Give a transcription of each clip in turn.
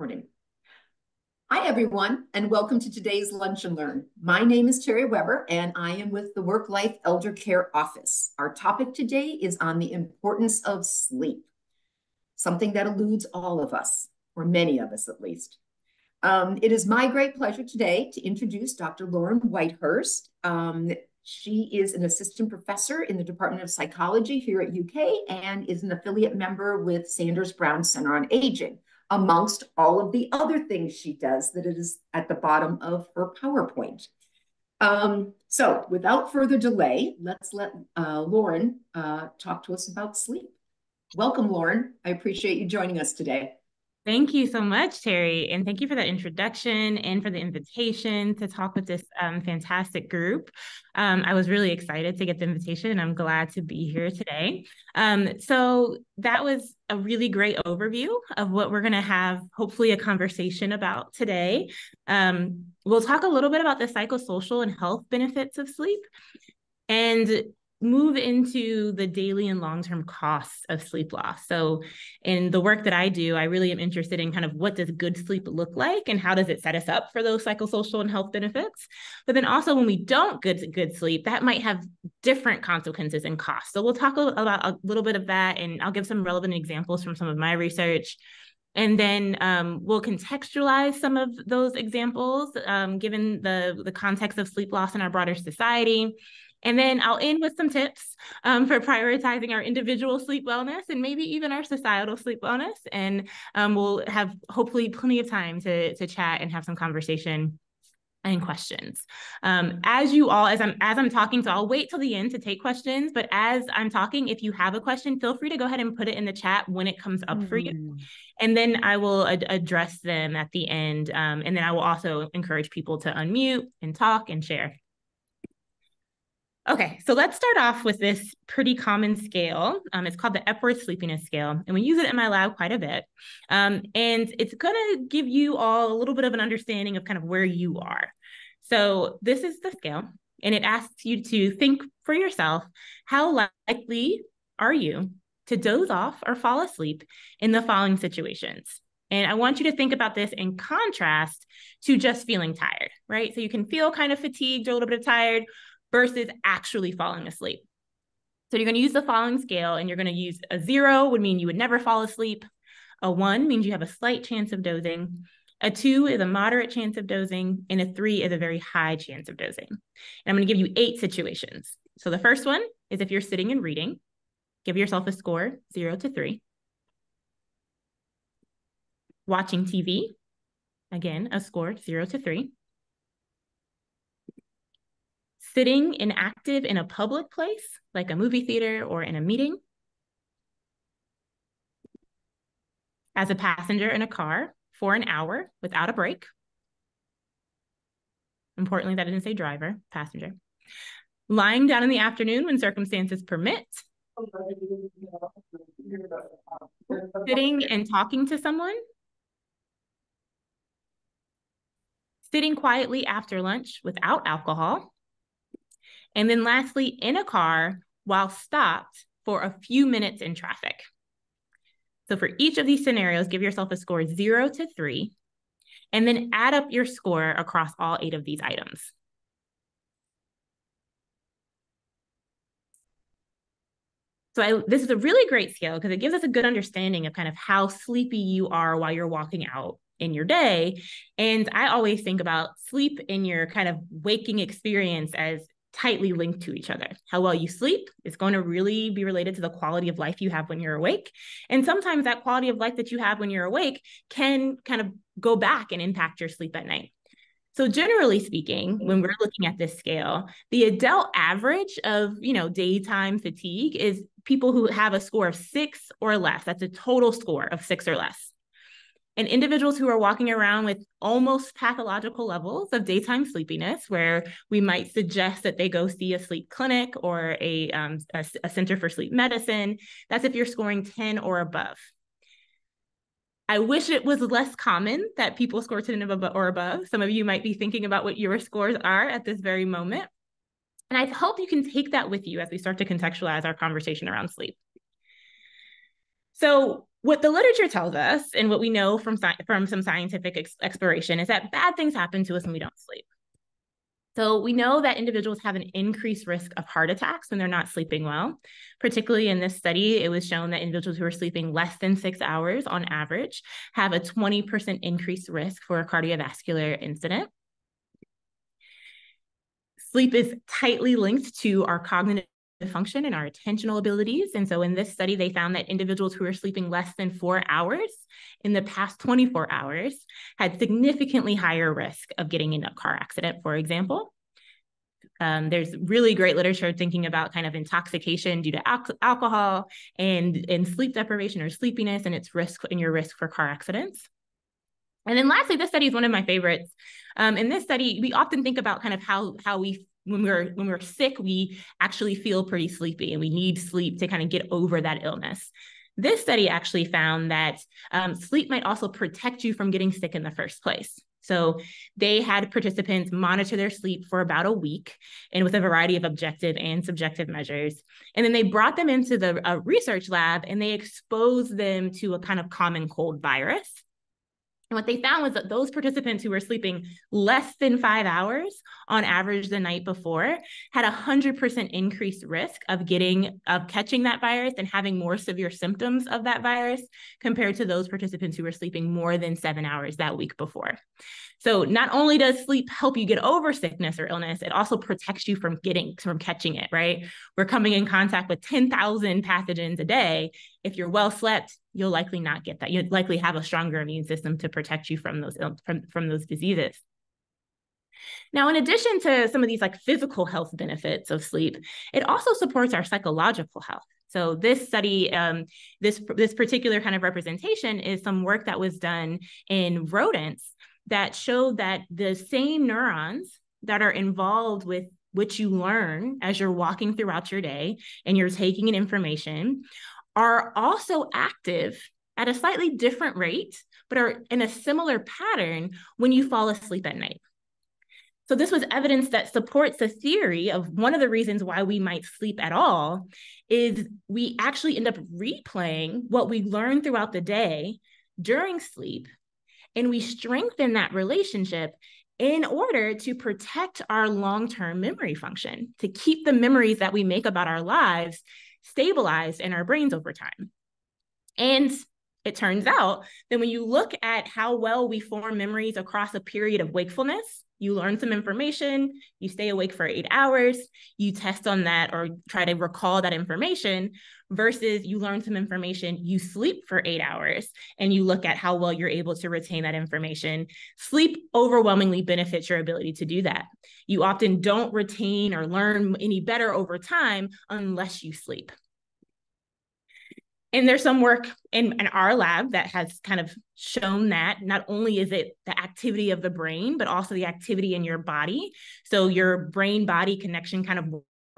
Morning. Hi, everyone, and welcome to today's Lunch and Learn. My name is Terry Weber, and I am with the Work Life Elder Care Office. Our topic today is on the importance of sleep, something that eludes all of us, or many of us at least. Um, it is my great pleasure today to introduce Dr. Lauren Whitehurst. Um, she is an assistant professor in the Department of Psychology here at UK and is an affiliate member with Sanders Brown Center on Aging amongst all of the other things she does that it is at the bottom of her PowerPoint. Um, so without further delay, let's let uh, Lauren uh, talk to us about sleep. Welcome, Lauren. I appreciate you joining us today. Thank you so much, Terry. And thank you for that introduction and for the invitation to talk with this um, fantastic group. Um, I was really excited to get the invitation and I'm glad to be here today. Um, so, that was a really great overview of what we're going to have, hopefully, a conversation about today. Um, we'll talk a little bit about the psychosocial and health benefits of sleep. And move into the daily and long-term costs of sleep loss. So in the work that I do, I really am interested in kind of what does good sleep look like and how does it set us up for those psychosocial and health benefits. But then also when we don't get good sleep, that might have different consequences and costs. So we'll talk about a little bit of that and I'll give some relevant examples from some of my research. And then um, we'll contextualize some of those examples um, given the, the context of sleep loss in our broader society. And then I'll end with some tips um, for prioritizing our individual sleep wellness and maybe even our societal sleep wellness. And um, we'll have hopefully plenty of time to, to chat and have some conversation and questions. Um, as you all, as I'm as I'm talking, so I'll wait till the end to take questions. But as I'm talking, if you have a question, feel free to go ahead and put it in the chat when it comes up mm. for you, mm. and then I will ad- address them at the end. Um, and then I will also encourage people to unmute and talk and share. Okay, so let's start off with this pretty common scale. Um, it's called the Epworth Sleepiness Scale, and we use it in my lab quite a bit. Um, and it's going to give you all a little bit of an understanding of kind of where you are. So this is the scale, and it asks you to think for yourself how likely are you to doze off or fall asleep in the following situations. And I want you to think about this in contrast to just feeling tired, right? So you can feel kind of fatigued or a little bit tired, versus actually falling asleep. So you're going to use the following scale and you're going to use a zero would mean you would never fall asleep. A one means you have a slight chance of dozing. A two is a moderate chance of dozing, and a three is a very high chance of dozing. And I'm going to give you eight situations. So the first one is if you're sitting and reading, give yourself a score zero to three. Watching TV, again, a score zero to three sitting inactive in a public place, like a movie theater or in a meeting, as a passenger in a car for an hour without a break. Importantly, that didn't say driver, passenger. Lying down in the afternoon when circumstances permit. Sitting and talking to someone. Sitting quietly after lunch without alcohol. And then lastly, in a car while stopped for a few minutes in traffic. So for each of these scenarios, give yourself a score zero to three, and then add up your score across all eight of these items. So I, this is a really great scale because it gives us a good understanding of kind of how sleepy you are while you're walking out in your day. And I always think about sleep in your kind of waking experience as tightly linked to each other. How well you sleep is going to really be related to the quality of life you have when you're awake. And sometimes that quality of life that you have when you're awake can kind of go back and impact your sleep at night. So generally speaking, when we're looking at this scale, the adult average of, you know, daytime fatigue is people who have a score of 6 or less. That's a total score of 6 or less and individuals who are walking around with almost pathological levels of daytime sleepiness, where we might suggest that they go see a sleep clinic or a, um, a, a center for sleep medicine. That's if you're scoring 10 or above. I wish it was less common that people score 10 or above. Some of you might be thinking about what your scores are at this very moment. And I hope you can take that with you as we start to contextualize our conversation around sleep. So what the literature tells us and what we know from, from some scientific ex exploration is that bad things happen to us when we don't sleep. So we know that individuals have an increased risk of heart attacks when they're not sleeping well. Particularly in this study, it was shown that individuals who are sleeping less than six hours on average have a 20% increased risk for a cardiovascular incident. Sleep is tightly linked to our cognitive function and our attentional abilities. And so in this study, they found that individuals who were sleeping less than four hours in the past 24 hours had significantly higher risk of getting in a car accident, for example. Um, there's really great literature thinking about kind of intoxication due to al alcohol and, and sleep deprivation or sleepiness and its risk and your risk for car accidents. And then lastly, this study is one of my favorites. Um, in this study, we often think about kind of how, how we when we're when we're sick, we actually feel pretty sleepy and we need sleep to kind of get over that illness. This study actually found that um, sleep might also protect you from getting sick in the first place. So they had participants monitor their sleep for about a week and with a variety of objective and subjective measures. And then they brought them into the research lab and they exposed them to a kind of common cold virus. And what they found was that those participants who were sleeping less than five hours on average the night before had a 100% increased risk of getting, of catching that virus and having more severe symptoms of that virus compared to those participants who were sleeping more than seven hours that week before. So not only does sleep help you get over sickness or illness, it also protects you from getting from catching it, right? We're coming in contact with 10,000 pathogens a day. If you're well slept, you'll likely not get that. You'd likely have a stronger immune system to protect you from those from, from those diseases. Now, in addition to some of these like physical health benefits of sleep, it also supports our psychological health. So this study, um, this this particular kind of representation is some work that was done in rodents that showed that the same neurons that are involved with which you learn as you're walking throughout your day and you're taking in information are also active at a slightly different rate, but are in a similar pattern when you fall asleep at night. So, this was evidence that supports the theory of one of the reasons why we might sleep at all is we actually end up replaying what we learned throughout the day during sleep and we strengthen that relationship in order to protect our long term memory function, to keep the memories that we make about our lives stabilized in our brains over time. And it turns out that when you look at how well we form memories across a period of wakefulness, you learn some information, you stay awake for eight hours, you test on that or try to recall that information, versus you learn some information, you sleep for eight hours, and you look at how well you're able to retain that information. Sleep overwhelmingly benefits your ability to do that. You often don't retain or learn any better over time unless you sleep. And there's some work in, in our lab that has kind of shown that not only is it the activity of the brain, but also the activity in your body. So your brain body connection kind of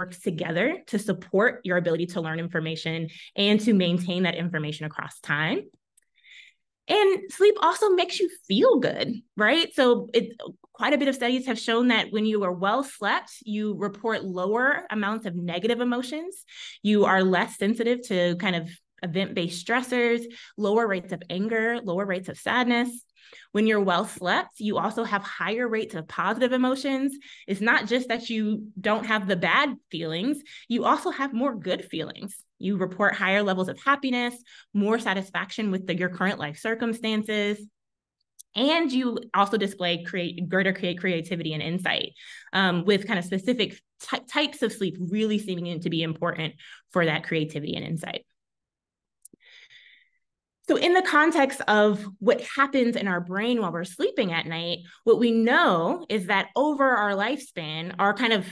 together to support your ability to learn information and to maintain that information across time. And sleep also makes you feel good, right? So it quite a bit of studies have shown that when you are well slept, you report lower amounts of negative emotions. You are less sensitive to kind of event based stressors, lower rates of anger, lower rates of sadness. When you're well slept, you also have higher rates of positive emotions. It's not just that you don't have the bad feelings, you also have more good feelings. You report higher levels of happiness, more satisfaction with the, your current life circumstances, and you also display create greater create creativity and insight um, with kind of specific types of sleep really seeming to be important for that creativity and insight so, in the context of what happens in our brain while we're sleeping at night, what we know is that over our lifespan, our kind of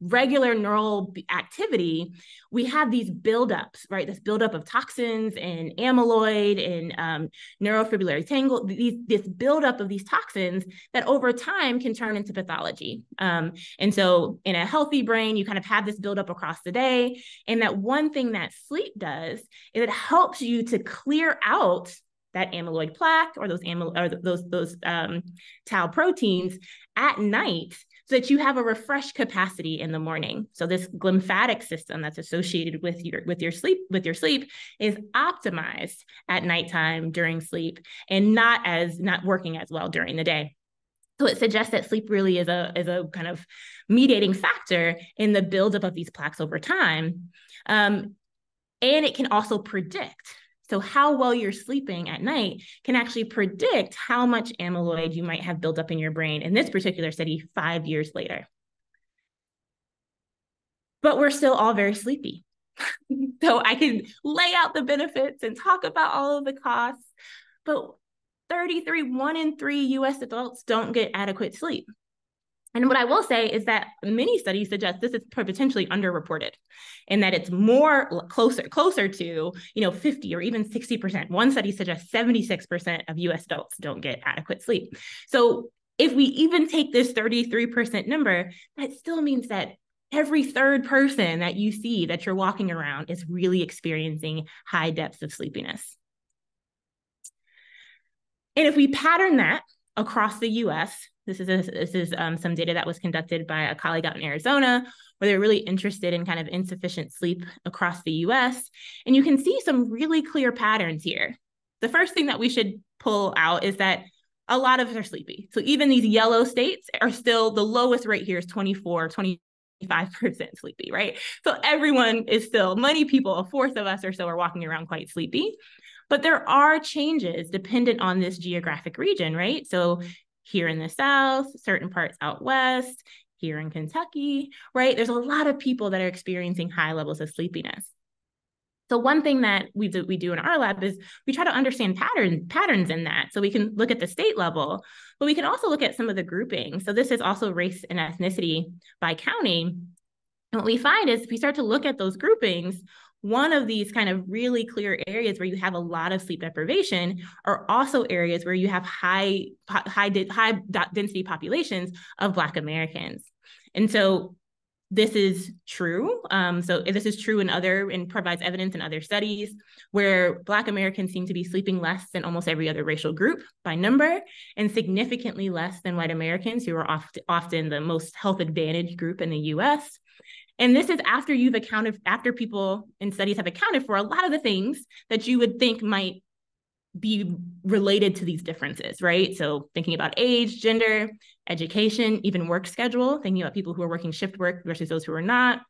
regular neural activity, we have these buildups, right? This buildup of toxins and amyloid and um, neurofibrillary tangle, these, this buildup of these toxins that over time can turn into pathology. Um, and so in a healthy brain, you kind of have this buildup across the day. And that one thing that sleep does is it helps you to clear out that amyloid plaque or those amyloid or those those um, tau proteins at night so that you have a refreshed capacity in the morning. So this glymphatic system that's associated with your with your sleep with your sleep is optimized at nighttime during sleep and not as not working as well during the day. So it suggests that sleep really is a is a kind of mediating factor in the buildup of these plaques over time. Um, and it can also predict so, how well you're sleeping at night can actually predict how much amyloid you might have built up in your brain in this particular study five years later. But we're still all very sleepy. so, I can lay out the benefits and talk about all of the costs, but 33, one in three US adults don't get adequate sleep. And what I will say is that many studies suggest this is potentially underreported and that it's more closer, closer to, you know, 50 or even 60%. One study suggests 76% of US adults don't get adequate sleep. So if we even take this 33% number, that still means that every third person that you see that you're walking around is really experiencing high depths of sleepiness. And if we pattern that across the US, this is a, this is um, some data that was conducted by a colleague out in Arizona, where they're really interested in kind of insufficient sleep across the U.S. And you can see some really clear patterns here. The first thing that we should pull out is that a lot of us are sleepy. So even these yellow states are still the lowest rate here is 24, 25% sleepy, right? So everyone is still, many people, a fourth of us or so are walking around quite sleepy. But there are changes dependent on this geographic region, right? So here in the South, certain parts out West, here in Kentucky, right? There's a lot of people that are experiencing high levels of sleepiness. So one thing that we do, we do in our lab is we try to understand patterns patterns in that. So we can look at the state level, but we can also look at some of the groupings. So this is also race and ethnicity by county. And what we find is if we start to look at those groupings, one of these kind of really clear areas where you have a lot of sleep deprivation are also areas where you have high high high density populations of black americans. And so this is true um, so this is true in other and provides evidence in other studies where black americans seem to be sleeping less than almost every other racial group by number and significantly less than white americans who are oft, often the most health advantaged group in the us and this is after you've accounted, after people in studies have accounted for a lot of the things that you would think might be related to these differences, right? So thinking about age, gender, education, even work schedule, thinking about people who are working shift work versus those who are not,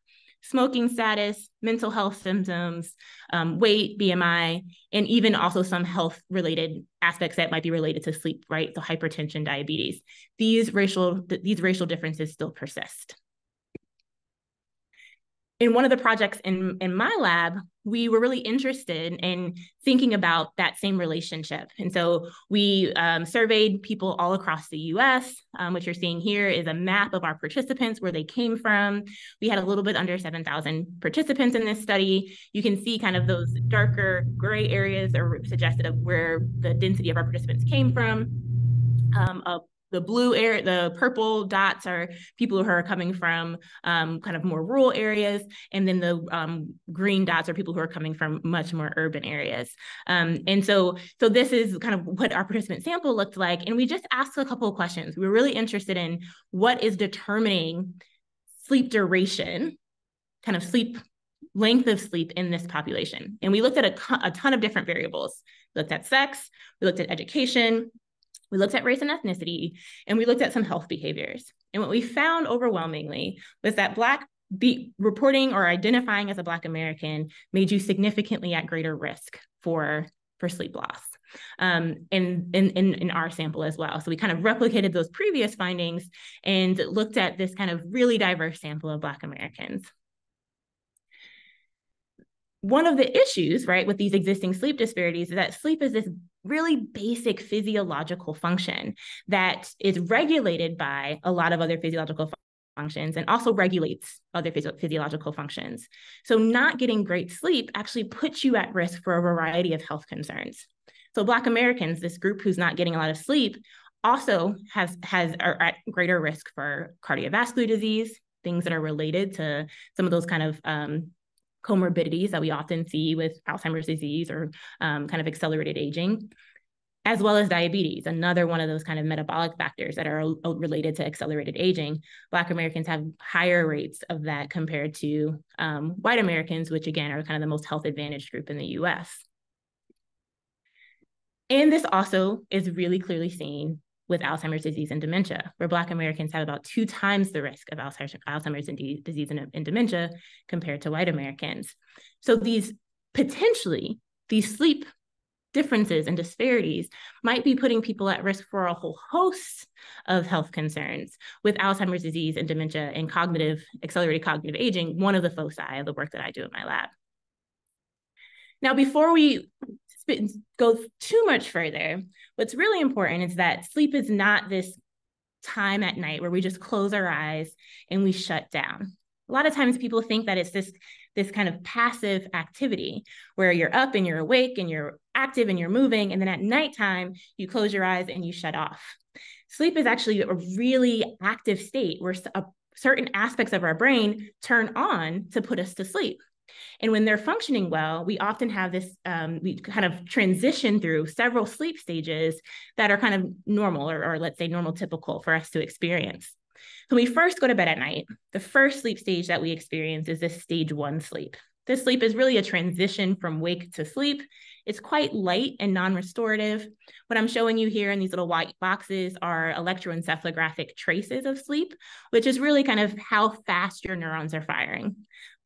smoking status, mental health symptoms, um, weight, BMI, and even also some health related aspects that might be related to sleep, right? So hypertension, diabetes. These racial, th- these racial differences still persist in one of the projects in, in my lab, we were really interested in thinking about that same relationship. And so we um, surveyed people all across the US. Um, what you're seeing here is a map of our participants, where they came from. We had a little bit under 7,000 participants in this study. You can see kind of those darker gray areas are suggested of where the density of our participants came from. Um, a the blue area, the purple dots are people who are coming from um, kind of more rural areas, and then the um, green dots are people who are coming from much more urban areas. Um, and so, so this is kind of what our participant sample looked like. And we just asked a couple of questions. We were really interested in what is determining sleep duration, kind of sleep length of sleep in this population. And we looked at a, a ton of different variables. We looked at sex, we looked at education, we looked at race and ethnicity, and we looked at some health behaviors. And what we found overwhelmingly was that Black be reporting or identifying as a Black American made you significantly at greater risk for, for sleep loss. Um, in, in, in our sample as well. So we kind of replicated those previous findings and looked at this kind of really diverse sample of Black Americans one of the issues, right, with these existing sleep disparities is that sleep is this really basic physiological function that is regulated by a lot of other physiological functions and also regulates other physio- physiological functions. So, not getting great sleep actually puts you at risk for a variety of health concerns. So, Black Americans, this group who's not getting a lot of sleep, also has has are at greater risk for cardiovascular disease, things that are related to some of those kind of um, comorbidities that we often see with Alzheimer's disease or um, kind of accelerated aging. as well as diabetes, another one of those kind of metabolic factors that are related to accelerated aging. Black Americans have higher rates of that compared to um, white Americans, which again are kind of the most health advantaged group in the US. And this also is really clearly seen with Alzheimer's disease and dementia, where Black Americans have about two times the risk of Alzheimer's disease and, and dementia compared to white Americans. So these potentially, these sleep differences and disparities might be putting people at risk for a whole host of health concerns with Alzheimer's disease and dementia and cognitive, accelerated cognitive aging, one of the foci of the work that I do in my lab. Now, before we go too much further, what's really important is that sleep is not this time at night where we just close our eyes and we shut down. A lot of times people think that it's this this kind of passive activity where you're up and you're awake and you're active and you're moving. And then at nighttime, you close your eyes and you shut off. Sleep is actually a really active state where certain aspects of our brain turn on to put us to sleep. And when they're functioning well, we often have this, um, we kind of transition through several sleep stages that are kind of normal or, or let's say normal typical for us to experience. So when we first go to bed at night, the first sleep stage that we experience is this stage one sleep. This sleep is really a transition from wake to sleep. It's quite light and non-restorative. What I'm showing you here in these little white boxes are electroencephalographic traces of sleep, which is really kind of how fast your neurons are firing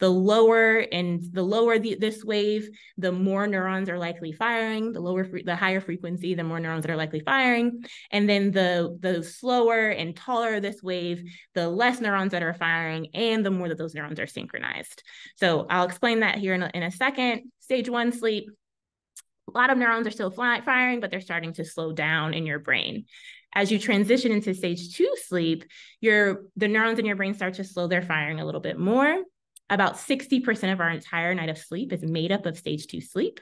the lower and the lower the, this wave, the more neurons are likely firing. The lower, the higher frequency, the more neurons that are likely firing. And then the the slower and taller this wave, the less neurons that are firing, and the more that those neurons are synchronized. So I'll explain that here in a, in a second. Stage one sleep. A lot of neurons are still firing, but they're starting to slow down in your brain as you transition into stage two sleep, your the neurons in your brain start to slow their firing a little bit more. About 60% of our entire night of sleep is made up of stage two sleep.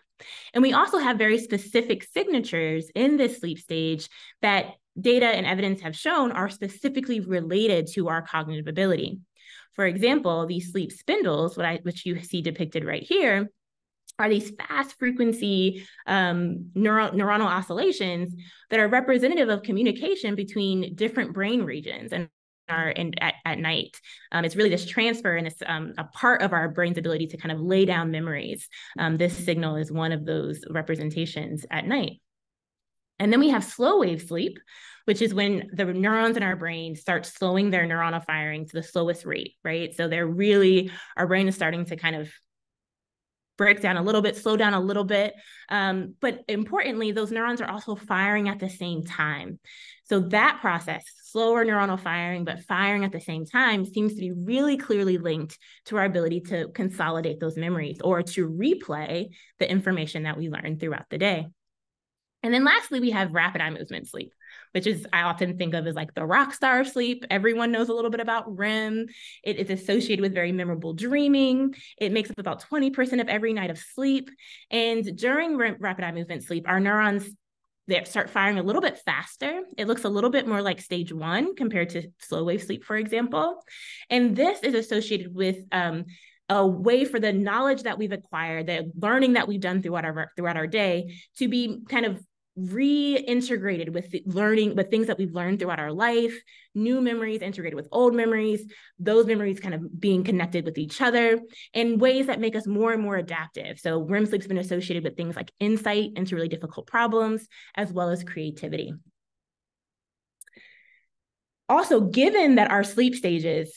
And we also have very specific signatures in this sleep stage that data and evidence have shown are specifically related to our cognitive ability. For example, these sleep spindles, I, which you see depicted right here, are these fast frequency um, neuronal oscillations that are representative of communication between different brain regions. And and at, at night. Um, it's really this transfer and it's um, a part of our brain's ability to kind of lay down memories. Um, this signal is one of those representations at night. And then we have slow wave sleep, which is when the neurons in our brain start slowing their neuronal firing to the slowest rate, right? So they're really, our brain is starting to kind of break down a little bit, slow down a little bit. Um, but importantly, those neurons are also firing at the same time. So that process, slower neuronal firing, but firing at the same time, seems to be really clearly linked to our ability to consolidate those memories or to replay the information that we learned throughout the day. And then lastly, we have rapid eye movement sleep which is I often think of as like the rock star of sleep. Everyone knows a little bit about REM. It is associated with very memorable dreaming. It makes up about 20% of every night of sleep. And during rapid eye movement sleep, our neurons they start firing a little bit faster. It looks a little bit more like stage one compared to slow wave sleep, for example. And this is associated with um, a way for the knowledge that we've acquired, the learning that we've done throughout our throughout our day, to be kind of reintegrated with learning with things that we've learned throughout our life new memories integrated with old memories those memories kind of being connected with each other in ways that make us more and more adaptive. So rem sleep's been associated with things like insight into really difficult problems as well as creativity. Also given that our sleep stages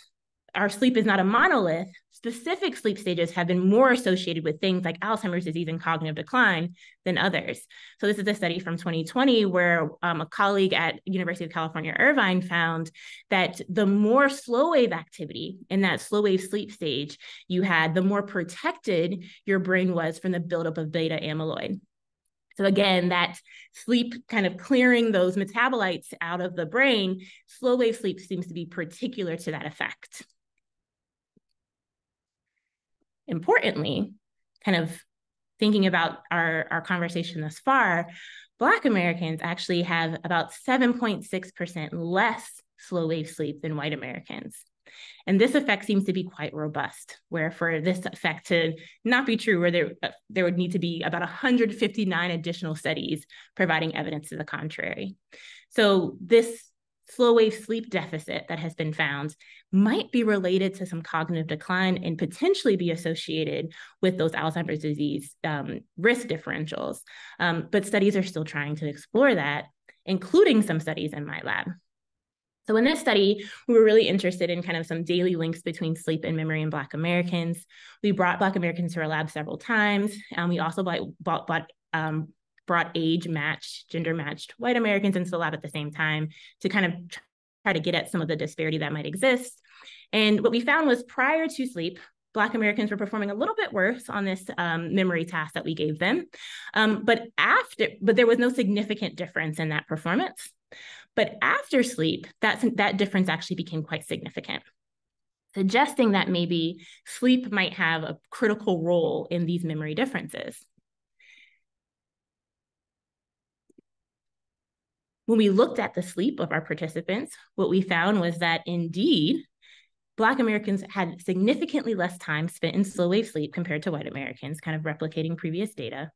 our sleep is not a monolith specific sleep stages have been more associated with things like Alzheimer's disease and cognitive decline than others. So this is a study from 2020 where um, a colleague at University of California, Irvine found that the more slow wave activity in that slow wave sleep stage you had, the more protected your brain was from the buildup of beta amyloid. So again, that sleep kind of clearing those metabolites out of the brain, slow wave sleep seems to be particular to that effect importantly, kind of thinking about our, our conversation thus far, Black Americans actually have about 7.6% less slow wave sleep than white Americans. And this effect seems to be quite robust, where for this effect to not be true, where there, uh, there would need to be about 159 additional studies providing evidence to the contrary. So this slow wave sleep deficit that has been found might be related to some cognitive decline and potentially be associated with those Alzheimer's disease um, risk differentials. Um, but studies are still trying to explore that, including some studies in my lab. So in this study, we were really interested in kind of some daily links between sleep and memory in Black Americans. We brought Black Americans to our lab several times. and we also bought, bought, bought um, brought age matched, gender matched white Americans into the lab at the same time to kind of try to get at some of the disparity that might exist. And what we found was prior to sleep, Black Americans were performing a little bit worse on this um, memory task that we gave them. Um, but after, but there was no significant difference in that performance. But after sleep, that, that difference actually became quite significant suggesting that maybe sleep might have a critical role in these memory differences. When we looked at the sleep of our participants, what we found was that indeed, Black Americans had significantly less time spent in slow wave sleep compared to white Americans, kind of replicating previous data.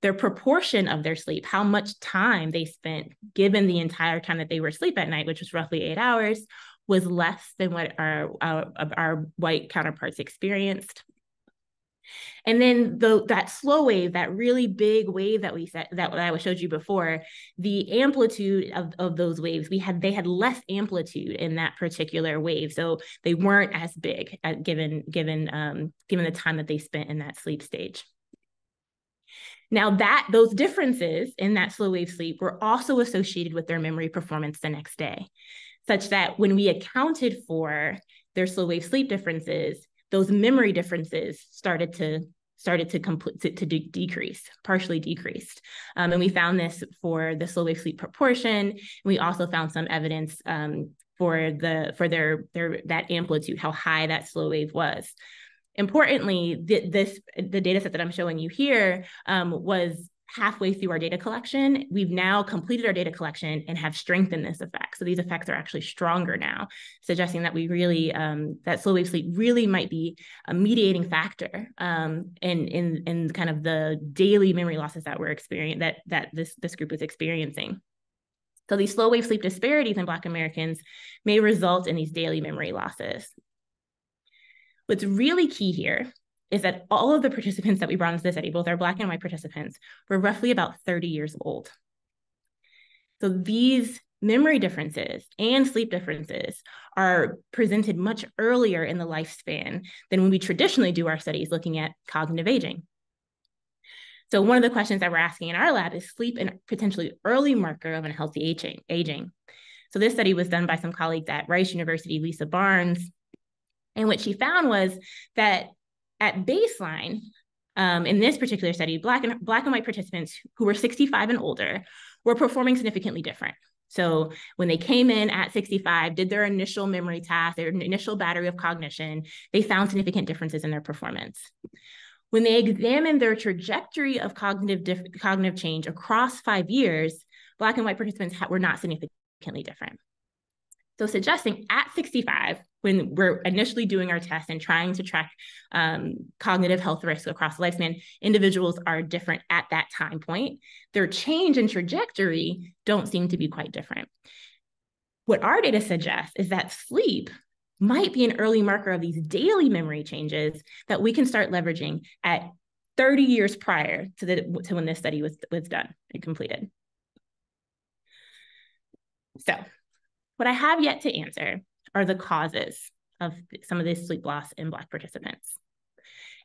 Their proportion of their sleep, how much time they spent given the entire time that they were asleep at night, which was roughly eight hours, was less than what our, our, our white counterparts experienced. And then the that slow wave, that really big wave that we set that, that I showed you before, the amplitude of, of those waves, we had they had less amplitude in that particular wave. So they weren't as big at given given um, given the time that they spent in that sleep stage. Now that those differences in that slow wave sleep were also associated with their memory performance the next day, such that when we accounted for their slow wave sleep differences, those memory differences started to started to complete to, to de- decrease, partially decreased. Um, and we found this for the slow wave sleep proportion. We also found some evidence um, for the for their their that amplitude, how high that slow wave was. Importantly, th- this the data set that I'm showing you here um, was halfway through our data collection, we've now completed our data collection and have strengthened this effect. So these effects are actually stronger now, suggesting that we really, um, that slow wave sleep really might be a mediating factor um, in, in, in kind of the daily memory losses that we're experiencing, that, that this, this group is experiencing. So these slow wave sleep disparities in Black Americans may result in these daily memory losses. What's really key here is that all of the participants that we brought into the study, both our Black and white participants, were roughly about 30 years old. So these memory differences and sleep differences are presented much earlier in the lifespan than when we traditionally do our studies looking at cognitive aging. So one of the questions that we're asking in our lab is sleep and potentially early marker of unhealthy aging. aging. So this study was done by some colleagues at Rush University, Lisa Barnes, and what she found was that at baseline, um, in this particular study, black and black and white participants who were 65 and older were performing significantly different. So when they came in at 65, did their initial memory task, their initial battery of cognition, they found significant differences in their performance. When they examined their trajectory of cognitive cognitive change across five years, Black and white participants were not significantly different. So suggesting at 65, when we're initially doing our test and trying to track um, cognitive health risks across lifespan, individuals are different at that time point. Their change in trajectory don't seem to be quite different. What our data suggests is that sleep might be an early marker of these daily memory changes that we can start leveraging at 30 years prior to, the, to when this study was, was done and completed. So what I have yet to answer are the causes of some of this sleep loss in Black participants.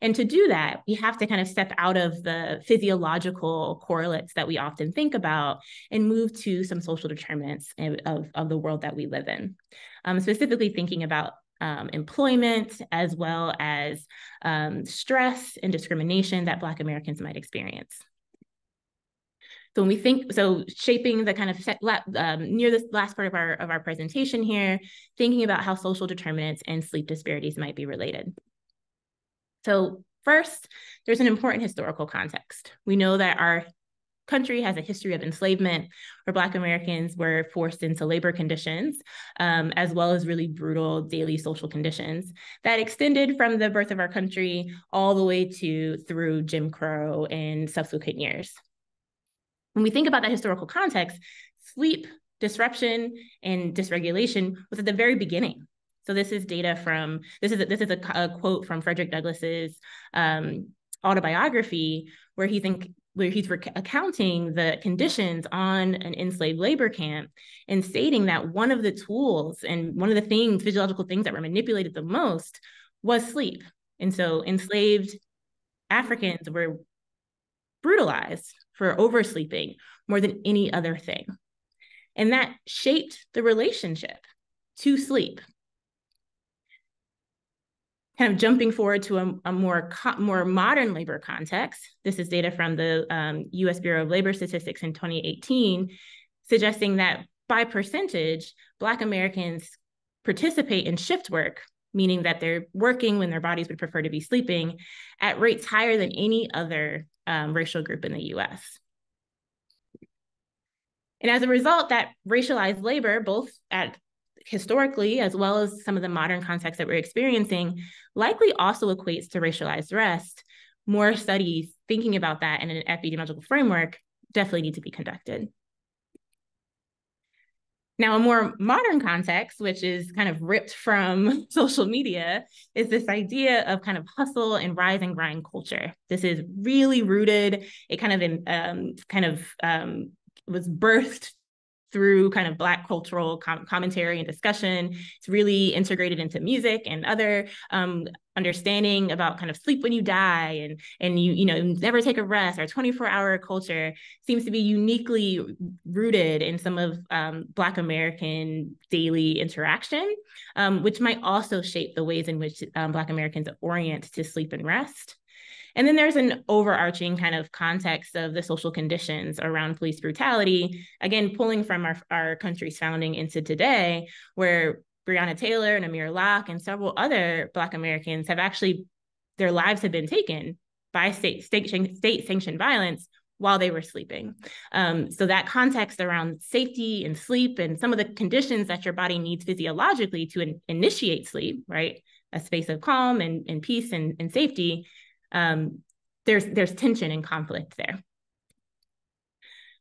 And to do that, we have to kind of step out of the physiological correlates that we often think about and move to some social determinants of, of the world that we live in. Um, specifically thinking about um, employment as well as um, stress and discrimination that Black Americans might experience. So when we think, so shaping the kind of um, near this last part of our of our presentation here, thinking about how social determinants and sleep disparities might be related. So first, there's an important historical context. We know that our country has a history of enslavement where Black Americans were forced into labor conditions, um, as well as really brutal daily social conditions that extended from the birth of our country all the way to through Jim Crow and subsequent years. When we think about that historical context, sleep disruption and dysregulation was at the very beginning. So this is data from this is a, this is a, a quote from Frederick Douglass's um, autobiography where he think where he's recounting the conditions on an enslaved labor camp and stating that one of the tools and one of the things, physiological things that were manipulated the most was sleep. And so enslaved Africans were brutalized for oversleeping more than any other thing. And that shaped the relationship to sleep kind of jumping forward to a, a more more modern labor context, this is data from the um, U.S. Bureau of Labor Statistics in 2018, suggesting that by percentage, Black Americans participate in shift work, meaning that they're working when their bodies would prefer to be sleeping, at rates higher than any other um, racial group in the U.S. And as a result, that racialized labor, both at historically, as well as some of the modern contexts that we're experiencing, likely also equates to racialized rest. More studies thinking about that in an epidemiological framework definitely need to be conducted. Now, a more modern context, which is kind of ripped from social media, is this idea of kind of hustle and rise and grind culture. This is really rooted. It kind of um, kind of um, was birthed through kind of Black cultural com- commentary and discussion. It's really integrated into music and other um, understanding about kind of sleep when you die and and you you know never take a rest. Our 24 hour culture seems to be uniquely rooted in some of um, Black American daily interaction, um, which might also shape the ways in which um, Black Americans orient to sleep and rest. And then there's an overarching kind of context of the social conditions around police brutality, again, pulling from our, our country's founding into today, where Breonna Taylor and Amir Locke and several other Black Americans have actually, their lives have been taken by state, state, state sanctioned violence while they were sleeping. Um, so that context around safety and sleep and some of the conditions that your body needs physiologically to in, initiate sleep, right? A space of calm and, and peace and, and safety um, there's there's tension and conflict there.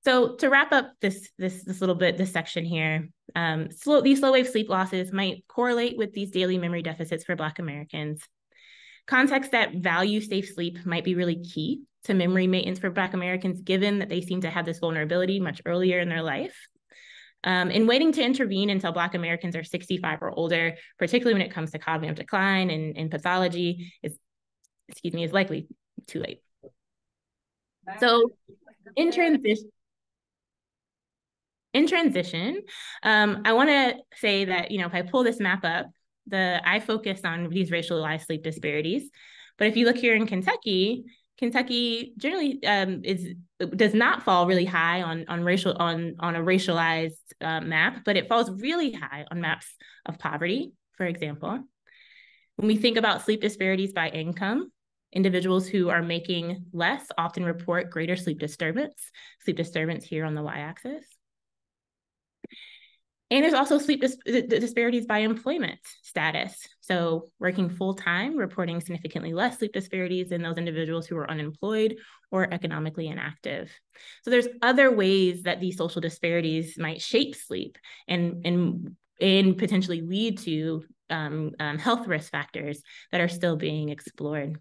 So to wrap up this this this little bit this section here, um, slow these slow wave sleep losses might correlate with these daily memory deficits for Black Americans. Context that value safe sleep might be really key to memory maintenance for Black Americans, given that they seem to have this vulnerability much earlier in their life. Um, and waiting to intervene until Black Americans are 65 or older, particularly when it comes to cognitive decline and, and pathology, is excuse me, is likely too late. So in transition, in transition, um, I want to say that, you know, if I pull this map up, the I focus on these racialized sleep disparities. But if you look here in Kentucky, Kentucky generally um, is does not fall really high on on racial on on a racialized uh, map, but it falls really high on maps of poverty, for example. When we think about sleep disparities by income, Individuals who are making less often report greater sleep disturbance, sleep disturbance here on the y-axis. And there's also sleep dis disparities by employment status. So working full-time, reporting significantly less sleep disparities than those individuals who are unemployed or economically inactive. So there's other ways that these social disparities might shape sleep and, and, and potentially lead to um, um, health risk factors that are still being explored.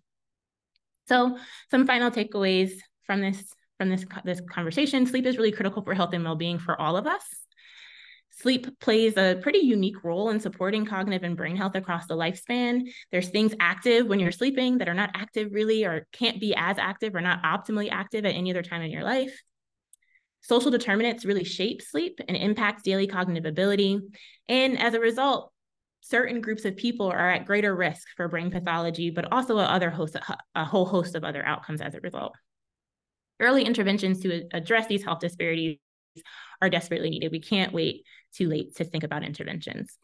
So some final takeaways from this from this, this conversation, sleep is really critical for health and well-being for all of us. Sleep plays a pretty unique role in supporting cognitive and brain health across the lifespan. There's things active when you're sleeping that are not active really or can't be as active or not optimally active at any other time in your life. Social determinants really shape sleep and impact daily cognitive ability. And as a result, certain groups of people are at greater risk for brain pathology, but also a, other host, a whole host of other outcomes as a result. Early interventions to address these health disparities are desperately needed. We can't wait too late to think about interventions.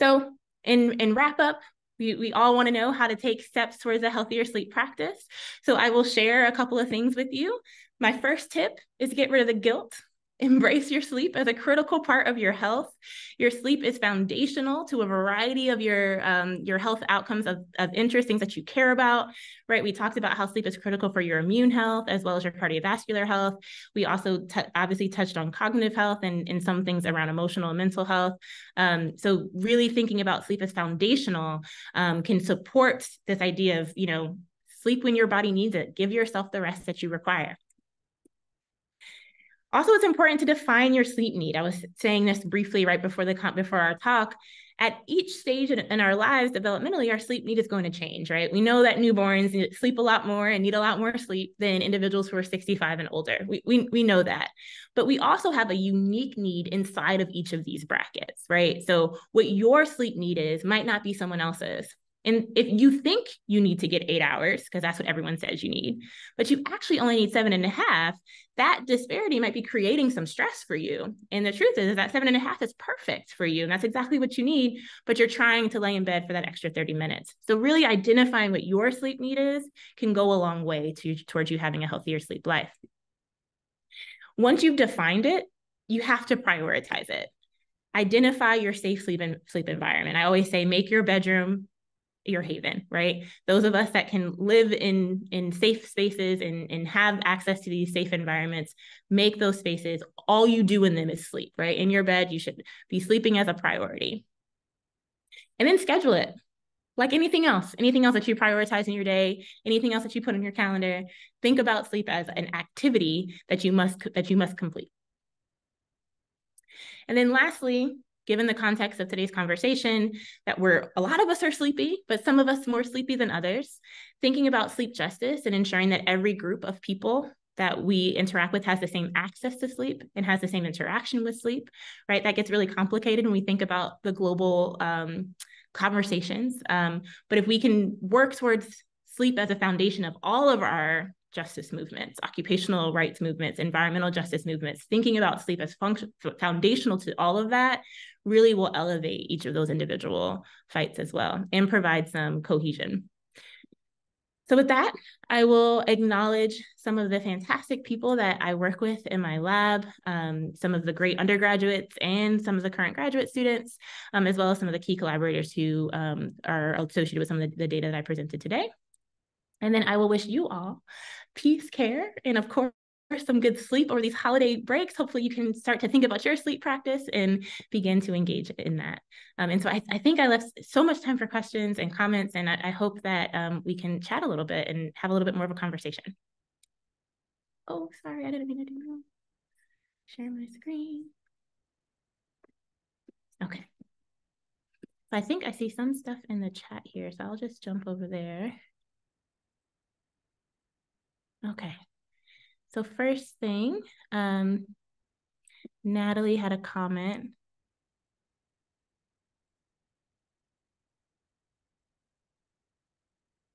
So in, in wrap up, We, we all want to know how to take steps towards a healthier sleep practice. So I will share a couple of things with you. My first tip is to get rid of the guilt Embrace your sleep as a critical part of your health. Your sleep is foundational to a variety of your um, your health outcomes of, of interest, things that you care about, right? We talked about how sleep is critical for your immune health as well as your cardiovascular health. We also t- obviously touched on cognitive health and, and some things around emotional and mental health. Um, so really thinking about sleep as foundational um, can support this idea of, you know, sleep when your body needs it. Give yourself the rest that you require. Also, it's important to define your sleep need. I was saying this briefly right before the before our talk. At each stage in, our lives developmentally, our sleep need is going to change, right? We know that newborns sleep a lot more and need a lot more sleep than individuals who are 65 and older. We, we, we know that. But we also have a unique need inside of each of these brackets, right? So what your sleep need is might not be someone else's. And if you think you need to get eight hours, because that's what everyone says you need, but you actually only need seven and a half, that disparity might be creating some stress for you. And the truth is, is that seven and a half is perfect for you. And that's exactly what you need, but you're trying to lay in bed for that extra 30 minutes. So really identifying what your sleep need is can go a long way to towards you having a healthier sleep life. Once you've defined it, you have to prioritize it. Identify your safe sleep and sleep environment. I always say make your bedroom your haven right? Those of us that can live in in safe spaces and and have access to these safe environments make those spaces. All you do in them is sleep right? In your bed you should be sleeping as a priority. And then schedule it. Like anything else anything else that you prioritize in your day anything else that you put in your calendar think about sleep as an activity that you must that you must complete. And then lastly given the context of today's conversation, that we're a lot of us are sleepy, but some of us more sleepy than others, thinking about sleep justice and ensuring that every group of people that we interact with has the same access to sleep and has the same interaction with sleep, right? That gets really complicated when we think about the global um, conversations. Um, but if we can work towards sleep as a foundation of all of our justice movements, occupational rights movements, environmental justice movements, thinking about sleep as function, foundational to all of that really will elevate each of those individual fights as well and provide some cohesion. So with that, I will acknowledge some of the fantastic people that I work with in my lab, um, some of the great undergraduates and some of the current graduate students, um, as well as some of the key collaborators who um, are associated with some of the, the data that I presented today. And then I will wish you all peace, care, and of course, some good sleep over these holiday breaks. Hopefully, you can start to think about your sleep practice and begin to engage in that. Um, and so, I, I, think I left so much time for questions and comments, and I, I hope that um, we can chat a little bit and have a little bit more of a conversation. Oh, sorry, I didn't mean to do that. Share my screen. Okay. I think I see some stuff in the chat here, so I'll just jump over there. Okay. So first thing, um, Natalie had a comment.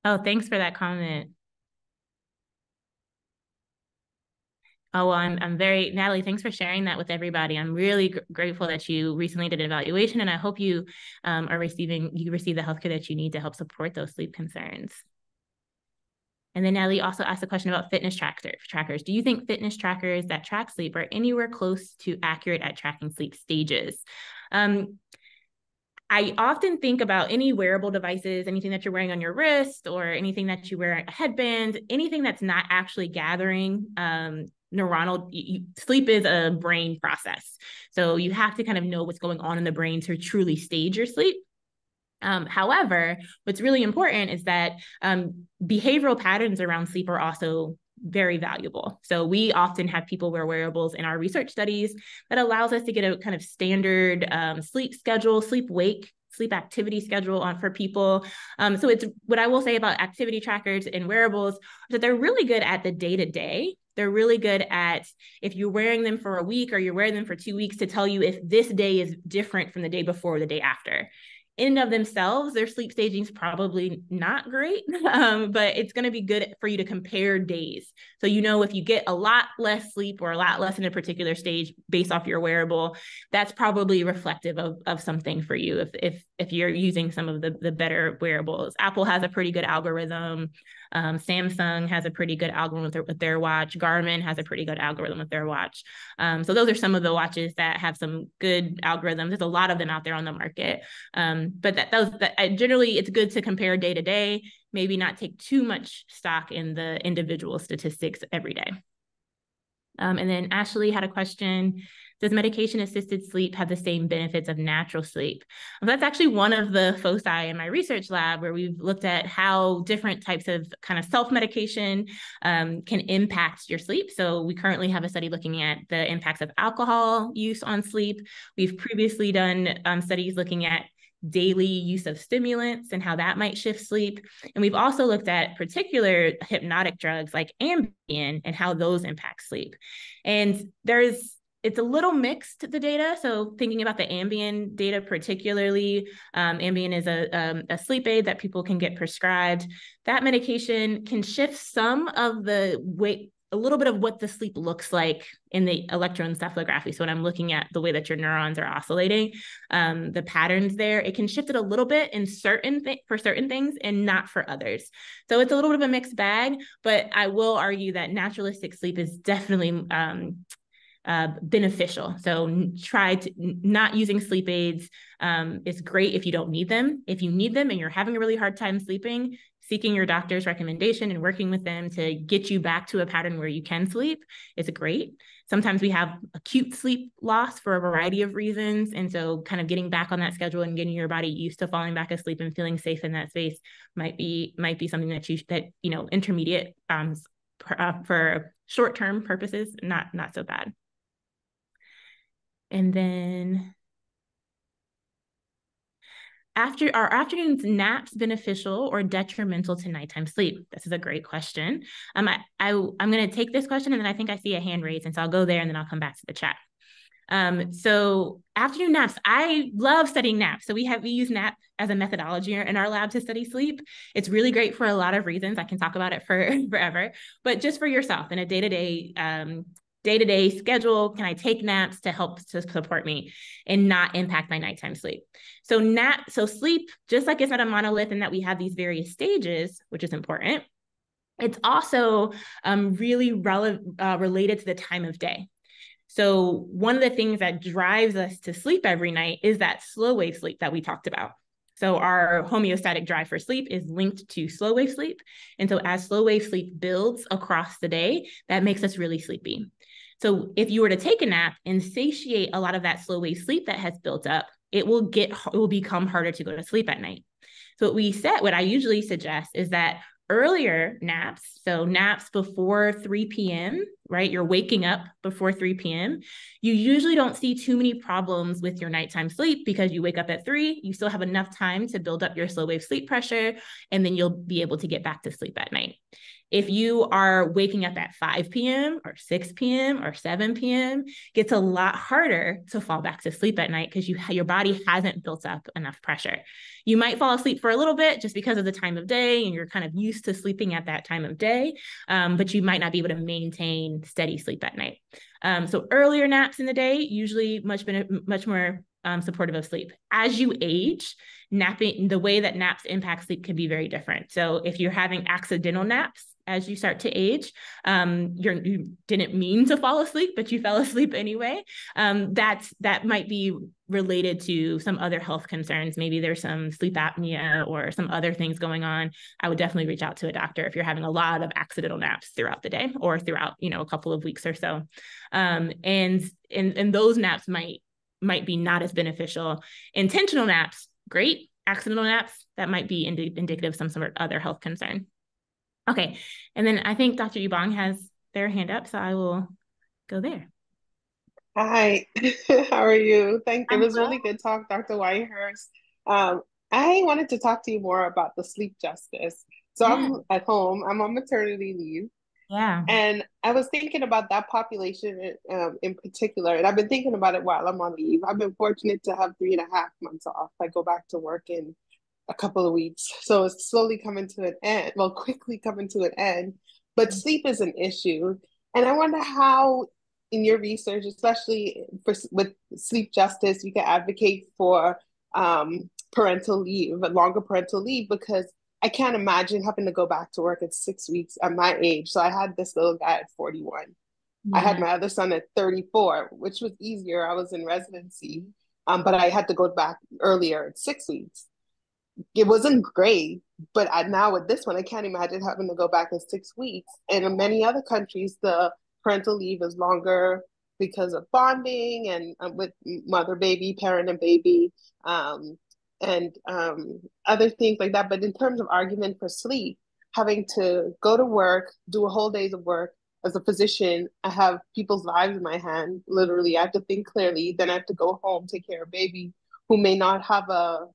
Oh, thanks for that comment. Oh, well, I'm, I'm very, Natalie, thanks for sharing that with everybody. I'm really gr grateful that you recently did an evaluation and I hope you um, are receiving, you receive the healthcare that you need to help support those sleep concerns. And then Natalie also asked a question about fitness tracker, trackers. Do you think fitness trackers that track sleep are anywhere close to accurate at tracking sleep stages? Um, I often think about any wearable devices, anything that you're wearing on your wrist or anything that you wear a headband, anything that's not actually gathering um, neuronal you, sleep is a brain process. So you have to kind of know what's going on in the brain to truly stage your sleep. Um, however, what's really important is that um, behavioral patterns around sleep are also very valuable. So we often have people wear wearables in our research studies that allows us to get a kind of standard um, sleep schedule, sleep wake sleep activity schedule on for people. Um, so it's what I will say about activity trackers and wearables that they're really good at the day to day. They're really good at if you're wearing them for a week or you're wearing them for two weeks to tell you if this day is different from the day before or the day after in and of themselves, their sleep staging is probably not great, um, but it's going to be good for you to compare days. So you know if you get a lot less sleep or a lot less in a particular stage based off your wearable, that's probably reflective of, of something for you. If if if you're using some of the the better wearables, Apple has a pretty good algorithm. Um, Samsung has a pretty good algorithm with their, with their, watch. Garmin has a pretty good algorithm with their watch. Um, so those are some of the watches that have some good algorithms. There's a lot of them out there on the market. Um, but that those that generally it's good to compare day to day. Maybe not take too much stock in the individual statistics every day. Um, and then Ashley had a question does medication assisted sleep have the same benefits of natural sleep? Well, that's actually one of the foci in my research lab where we've looked at how different types of kind of self medication um, can impact your sleep. So we currently have a study looking at the impacts of alcohol use on sleep. We've previously done um, studies looking at daily use of stimulants and how that might shift sleep. And we've also looked at particular hypnotic drugs like Ambien and how those impact sleep. And there's it's a little mixed the data so thinking about the ambien data particularly um, ambien is a, um, a sleep aid that people can get prescribed that medication can shift some of the weight a little bit of what the sleep looks like in the electroencephalography. So when I'm looking at the way that your neurons are oscillating, um, the patterns there, it can shift it a little bit in certain th- for certain things and not for others. So it's a little bit of a mixed bag, but I will argue that naturalistic sleep is definitely um, uh, beneficial. So try to not using sleep aids. Um, it's great if you don't need them. If you need them and you're having a really hard time sleeping, seeking your doctor's recommendation and working with them to get you back to a pattern where you can sleep is great. Sometimes we have acute sleep loss for a variety of reasons. And so kind of getting back on that schedule and getting your body used to falling back asleep and feeling safe in that space might be might be something that you that you know intermediate um, uh, for short-term purposes not not so bad and then after our afternoons naps beneficial or detrimental to nighttime sleep? This is a great question. Um, I, I I'm going to take this question and then I think I see a hand raised, and so I'll go there and then I'll come back to the chat. Um, so afternoon naps, I love studying naps. So we have we use nap as a methodology in our lab to study sleep. It's really great for a lot of reasons. I can talk about it for forever, but just for yourself in a day to day day-to-day schedule can i take naps to help to support me and not impact my nighttime sleep so nap so sleep just like it's not a monolith and that we have these various stages which is important it's also um, really relevant uh, related to the time of day so one of the things that drives us to sleep every night is that slow wave sleep that we talked about so our homeostatic drive for sleep is linked to slow wave sleep. And so as slow wave sleep builds across the day, that makes us really sleepy. So if you were to take a nap and satiate a lot of that slow wave sleep that has built up, it will get it will become harder to go to sleep at night. So what we set, what I usually suggest is that earlier naps, so naps before 3 p.m., right? You're waking up before 3 p.m. You usually don't see too many problems with your nighttime sleep because you wake up at 3, you still have enough time to build up your slow wave sleep pressure, and then you'll be able to get back to sleep at night. If you are waking up at 5 p.m. or 6 p.m. or 7 p.m., it gets a lot harder to fall back to sleep at night because you your body hasn't built up enough pressure. You might fall asleep for a little bit just because of the time of day and you're kind of used to sleeping at that time of day, um, but you might not be able to maintain steady sleep at night. Um, so earlier naps in the day usually much much more um, supportive of sleep. As you age, napping the way that naps impact sleep can be very different. So if you're having accidental naps, as you start to age. Um, you didn't mean to fall asleep, but you fell asleep anyway. Um, that's that might be related to some other health concerns. Maybe there's some sleep apnea or some other things going on. I would definitely reach out to a doctor if you're having a lot of accidental naps throughout the day or throughout you know a couple of weeks or so. Um, and and and those naps might might be not as beneficial. Intentional naps, great. Accidental naps, that might be indi- indicative of some sort of other health concern. Okay. And then I think Dr. Yubong has their hand up, so I will go there. Hi, how are you? Thank you. It was really good talk, Dr. Whitehurst. Um, I wanted to talk to you more about the sleep justice. So yeah. I'm at home, I'm on maternity leave, Yeah. And I was thinking about that population um, in particular, and I've been thinking about it while I'm on leave. I've been fortunate to have three and a half months off. I go back to work in a couple of weeks. So it's slowly coming to an end, well, quickly coming to an end. But sleep is an issue. And I wonder how, in your research, especially for, with sleep justice, you can advocate for um, parental leave, longer parental leave, because I can't imagine having to go back to work at six weeks at my age. So I had this little guy at 41. Yeah. I had my other son at 34, which was easier. I was in residency, um, but I had to go back earlier at six weeks. It wasn't great, but I, now with this one, I can't imagine having to go back in six weeks. And in many other countries, the parental leave is longer because of bonding and um, with mother baby, parent and baby. Um, and um, other things like that. But in terms of argument for sleep, having to go to work, do a whole days of work as a physician, I have people's lives in my hand. Literally, I have to think clearly. Then I have to go home, take care of baby who may not have a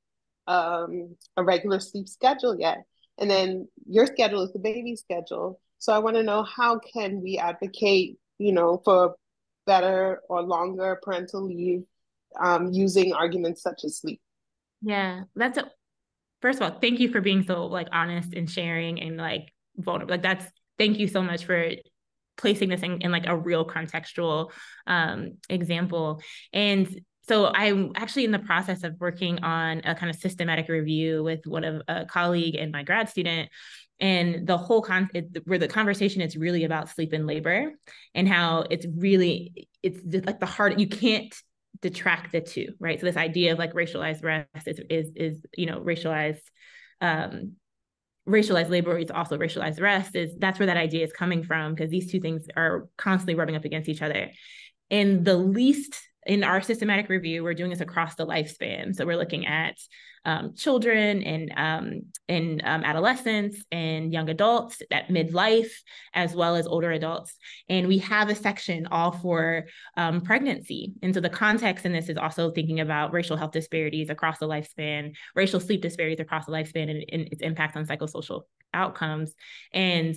um, a regular sleep schedule yet. And then your schedule is the baby schedule. So I want to know how can we advocate, you know, for better or longer parental leave um, using arguments such as sleep. Yeah, that's a first of all, thank you for being so like honest and sharing and like vulnerable. Like that's thank you so much for placing this in, in like a real contextual um example. And so I'm actually in the process of working on a kind of systematic review with one of a colleague and my grad student and the whole con it, where the conversation is really about sleep and labor and how it's really it's like the hard you can't detract the two, right? So this idea of like racialized rest is is is you know racialized um racialized labor is also racialized rest is that's where that idea is coming from because these two things are constantly rubbing up against each other. And the least in our systematic review, we're doing this across the lifespan. So we're looking at um, children and um, and um, adolescents and young adults at midlife, as well as older adults. And we have a section all for um, pregnancy. And so the context in this is also thinking about racial health disparities across the lifespan, racial sleep disparities across the lifespan, and, and its impact on psychosocial outcomes. And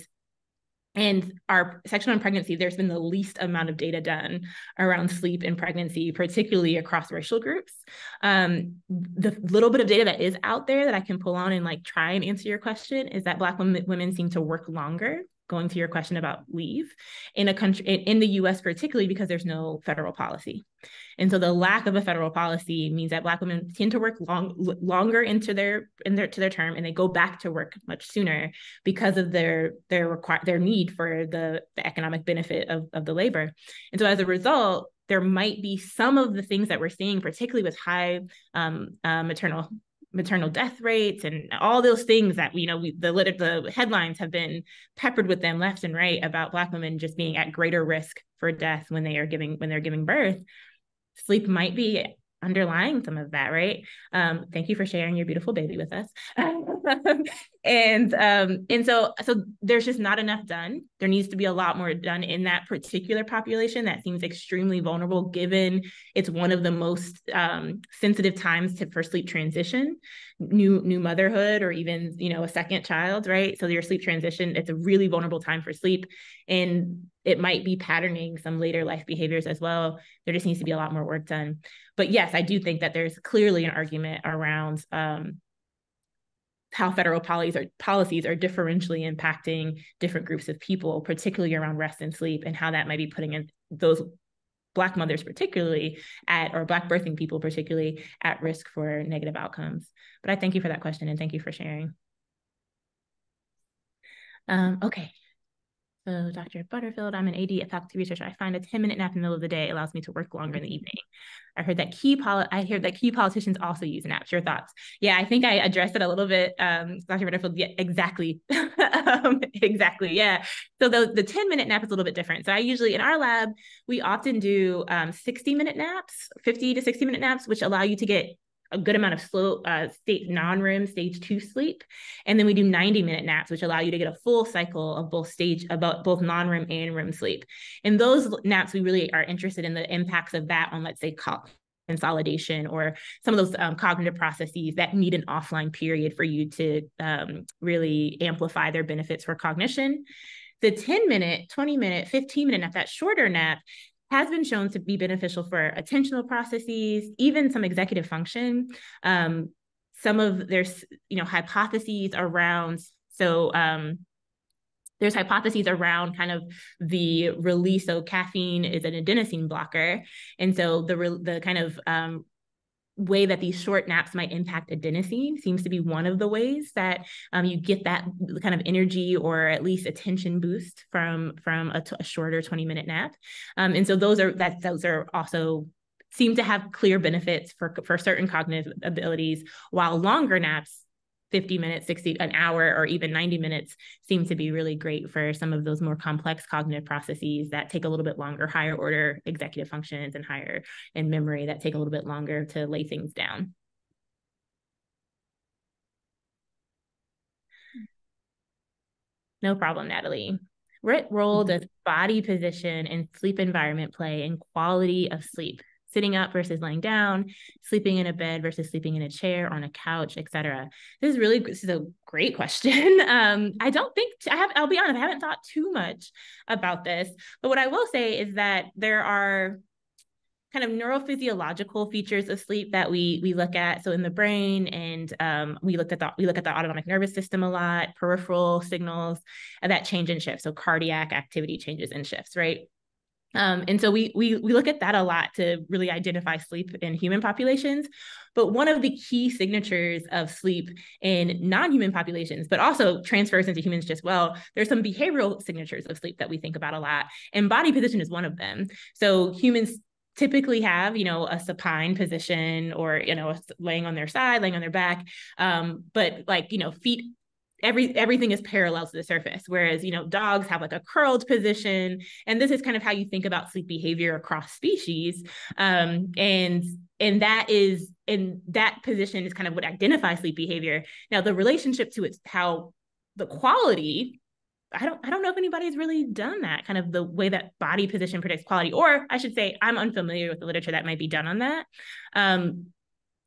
and our section on pregnancy, there's been the least amount of data done around sleep and pregnancy, particularly across racial groups. Um, the little bit of data that is out there that I can pull on and like try and answer your question is that Black women, women seem to work longer going to your question about leave in a country in the US particularly because there's no federal policy. And so the lack of a federal policy means that black women tend to work long longer into their in their to their term and they go back to work much sooner because of their their require their need for the, the economic benefit of, of the labor. And so as a result, there might be some of the things that we're seeing, particularly with high um, uh, maternal maternal death rates and all those things that you know we, the the headlines have been peppered with them left and right about black women just being at greater risk for death when they are giving when they're giving birth. Sleep might be underlying some of that, right? Um, thank you for sharing your beautiful baby with us. and um, and so so there's just not enough done. There needs to be a lot more done in that particular population that seems extremely vulnerable, given it's one of the most um, sensitive times to for sleep transition, new new motherhood, or even you know a second child, right? So your sleep transition, it's a really vulnerable time for sleep, and it might be patterning some later life behaviors as well. There just needs to be a lot more work done. But yes, I do think that there's clearly an argument around um, how federal policies are, policies are differentially impacting different groups of people, particularly around rest and sleep, and how that might be putting in those Black mothers, particularly at, or Black birthing people, particularly at risk for negative outcomes. But I thank you for that question and thank you for sharing. Um, okay, so Dr. Butterfield, I'm an AD at faculty researcher. I find a 10 minute nap in the middle of the day allows me to work longer in the evening. I heard that key poli- I heard that key politicians also use naps. Your thoughts? Yeah, I think I addressed it a little bit, um, Dr. Butterfield. Yeah, exactly. um, exactly. Yeah. So the, the 10 minute nap is a little bit different. So I usually in our lab, we often do um, 60 minute naps, 50 to 60 minute naps, which allow you to get a good amount of slow uh, state non-REM stage two sleep, and then we do 90 minute naps, which allow you to get a full cycle of both stage about both non-REM and REM sleep. In those naps, we really are interested in the impacts of that on, let's say, consolidation or some of those um, cognitive processes that need an offline period for you to um, really amplify their benefits for cognition. The 10 minute, 20 minute, 15 minute nap, that shorter nap has been shown to be beneficial for attentional processes, even some executive function. Um, some of there's, you know, hypotheses around, so um, there's hypotheses around kind of the release. So caffeine is an adenosine blocker, and so the the kind of um, way that these short naps might impact adenosine seems to be one of the ways that um, you get that kind of energy or at least attention boost from from a, shorter 20 minute nap. Um, and so those are that those are also seem to have clear benefits for for certain cognitive abilities while longer naps 50 minutes, 60, an hour, or even 90 minutes seem to be really great for some of those more complex cognitive processes that take a little bit longer, higher order executive functions and higher in memory that take a little bit longer to lay things down. No problem, Natalie. What role mm-hmm. does body position and sleep environment play in quality of sleep? Sitting up versus laying down, sleeping in a bed versus sleeping in a chair, on a couch, etc. This is really this is a great question. Um, I don't think I have. I'll be honest, I haven't thought too much about this, but what I will say is that there are kind of neurophysiological features of sleep that we we look at so in the brain and um, we looked at the we look at the autonomic nervous system a lot peripheral signals that change and shift so cardiac activity changes and shifts right um, and so we, we we look at that a lot to really identify sleep in human populations. But one of the key signatures of sleep in non-human populations, but also transfers into humans just well, there's some behavioral signatures of sleep that we think about a lot, and body position is one of them. So humans typically have you know a supine position or you know laying on their side laying on their back um, but like you know feet every everything is parallel to the surface whereas you know dogs have like a curled position and this is kind of how you think about sleep behavior across species um, and and that is and that position is kind of what identifies sleep behavior. Now the relationship to it's how the quality I don't I don't know if anybody's really done that kind of the way that body position predicts quality or I should say I'm unfamiliar with the literature that might be done on that um,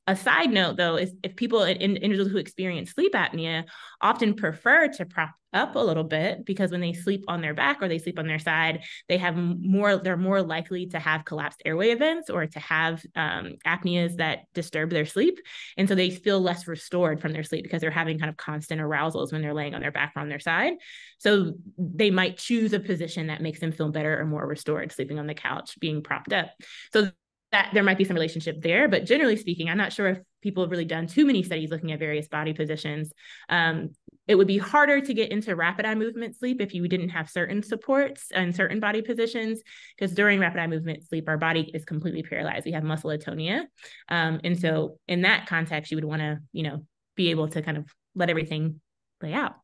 a side note, though, is if people, in, individuals who experience sleep apnea, often prefer to prop up a little bit because when they sleep on their back or they sleep on their side, they have more, they're more likely to have collapsed airway events or to have um, apneas that disturb their sleep. And so they feel less restored from their sleep because they're having kind of constant arousals when they're laying on their back or on their side. So they might choose a position that makes them feel better or more restored, sleeping on the couch, being propped up. So that there might be some relationship there, but generally speaking, I'm not sure if people have really done too many studies looking at various body positions. Um, it would be harder to get into rapid eye movement sleep if you didn't have certain supports and certain body positions, because during rapid eye movement sleep, our body is completely paralyzed. We have muscle atonia. Um, and so in that context, you would want to, you know, be able to kind of let everything play out.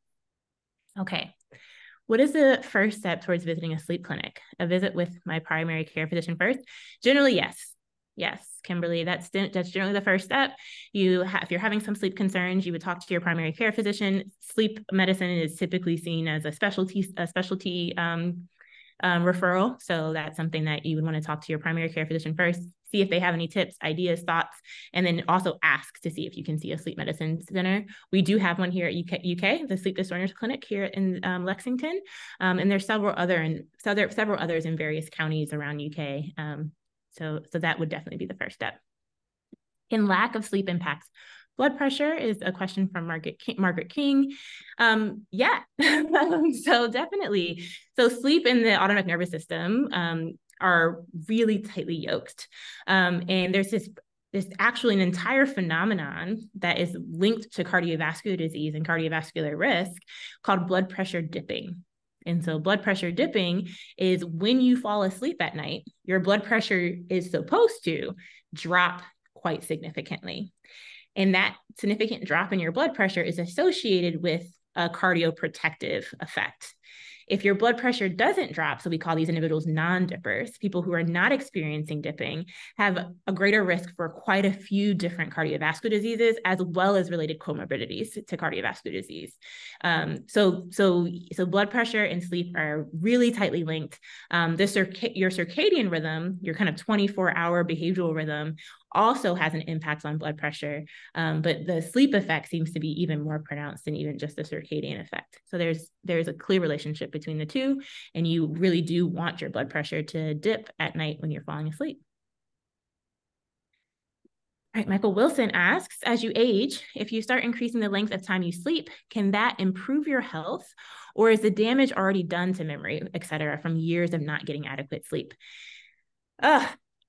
Okay. What is the first step towards visiting a sleep clinic? A visit with my primary care physician first? Generally, yes. Yes, Kimberly, that's that's generally the first step. You if you're having some sleep concerns, you would talk to your primary care physician. Sleep medicine is typically seen as a specialty a specialty um, um, referral, so that's something that you would want to talk to your primary care physician first. See if they have any tips, ideas, thoughts, and then also ask to see if you can see a sleep medicine center. We do have one here at UK, UK the Sleep Disorders Clinic here in um, Lexington, um, and there's several other and several several others in various counties around UK. So, so that would definitely be the first step. In lack of sleep impacts, blood pressure is a question from Margaret King. Margaret King. Um, yeah, so definitely. So sleep and the autonomic nervous system um, are really tightly yoked. Um, and there's this there's actually an entire phenomenon that is linked to cardiovascular disease and cardiovascular risk called blood pressure dipping. And so, blood pressure dipping is when you fall asleep at night, your blood pressure is supposed to drop quite significantly. And that significant drop in your blood pressure is associated with a cardioprotective effect. If your blood pressure doesn't drop, so we call these individuals non dippers, people who are not experiencing dipping have a greater risk for quite a few different cardiovascular diseases, as well as related comorbidities to cardiovascular disease. Um, so, so, so blood pressure and sleep are really tightly linked. Um, circa- your circadian rhythm, your kind of 24 hour behavioral rhythm, also has an impact on blood pressure. Um, but the sleep effect seems to be even more pronounced than even just the circadian effect. So there's there's a clear relationship between the two, and you really do want your blood pressure to dip at night when you're falling asleep. Right, Michael Wilson asks, as you age, if you start increasing the length of time you sleep, can that improve your health? Or is the damage already done to memory, et cetera, from years of not getting adequate sleep? Uh,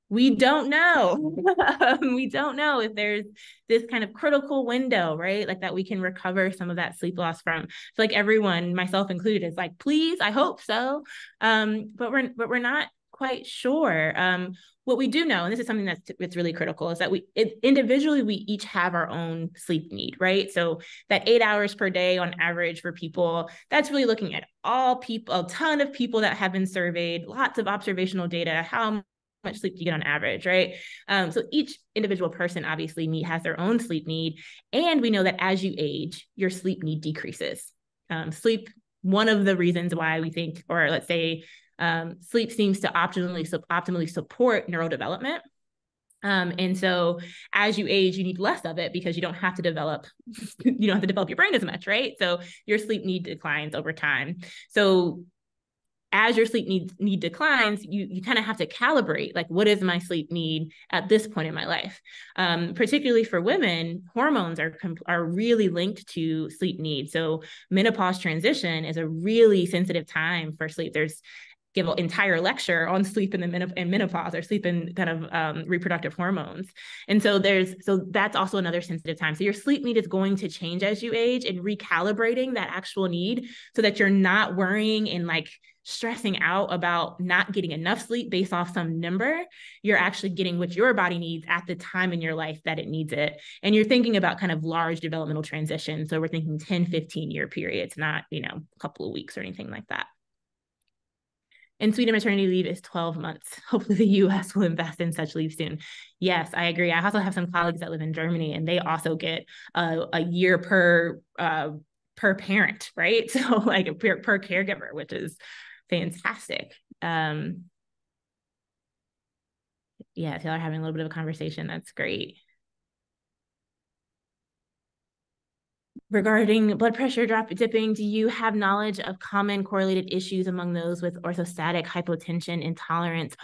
we don't know. we don't know if there's this kind of critical window, right? Like that we can recover some of that sleep loss from. It's like everyone, myself included, is like, please, I hope so. Um, but we're but we're not quite sure. Um, what we do know, and this is something that's it's really critical, is that we it, individually we each have our own sleep need, right? So that eight hours per day on average for people, that's really looking at all people, a ton of people that have been surveyed, lots of observational data, how much sleep do you get on average, right? Um, so each individual person obviously need, has their own sleep need, and we know that as you age, your sleep need decreases. Um, sleep, one of the reasons why we think, or let's say um, sleep seems to optimally optimally support neurodevelopment. Um, and so as you age, you need less of it because you don't have to develop, you don't have to develop your brain as much, right? So your sleep need declines over time. So as your sleep need need declines, you you kind of have to calibrate like what is my sleep need at this point in my life. Um, particularly for women, hormones are are really linked to sleep needs. So menopause transition is a really sensitive time for sleep. There's give an entire lecture on sleep in the menop- in menopause or sleep in kind of um, reproductive hormones. And so there's so that's also another sensitive time. So your sleep need is going to change as you age and recalibrating that actual need so that you're not worrying and like stressing out about not getting enough sleep based off some number. You're actually getting what your body needs at the time in your life that it needs it. And you're thinking about kind of large developmental transitions. So we're thinking 10, 15 year periods, not, you know, a couple of weeks or anything like that. And Sweden maternity leave is 12 months. Hopefully, the US will invest in such leave soon. Yes, I agree. I also have some colleagues that live in Germany and they also get a, a year per uh, per parent, right? So, like per, per caregiver, which is fantastic. Um, yeah, are having a little bit of a conversation, that's great. Regarding blood pressure drop dipping, do you have knowledge of common correlated issues among those with orthostatic hypotension, intolerance?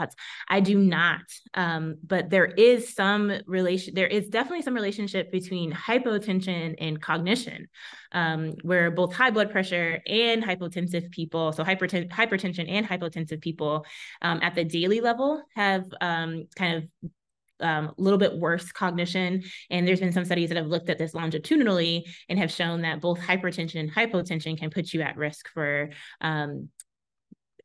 I do not, um, but there is some relation. There is definitely some relationship between hypotension and cognition, um, where both high blood pressure and hypotensive people, so hyperten- hypertension and hypotensive people, um, at the daily level have um, kind of um, a little bit worse cognition. And there's been some studies that have looked at this longitudinally and have shown that both hypertension and hypotension can put you at risk for um,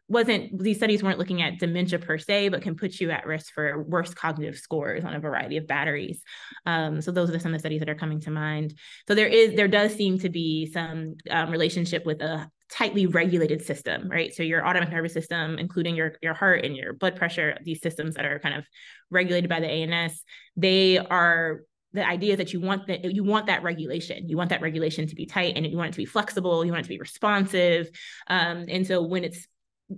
wasn't these studies weren't looking at dementia per se, but can put you at risk for worse cognitive scores on a variety of batteries. Um, so those are some of the studies that are coming to mind. So there is there does seem to be some um, relationship with a tightly regulated system, right? So your autonomic nervous system, including your your heart and your blood pressure, these systems that are kind of regulated by the ANS, they are the idea that you want that you want that regulation. You want that regulation to be tight and you want it to be flexible. You want it to be responsive. Um, and so when it's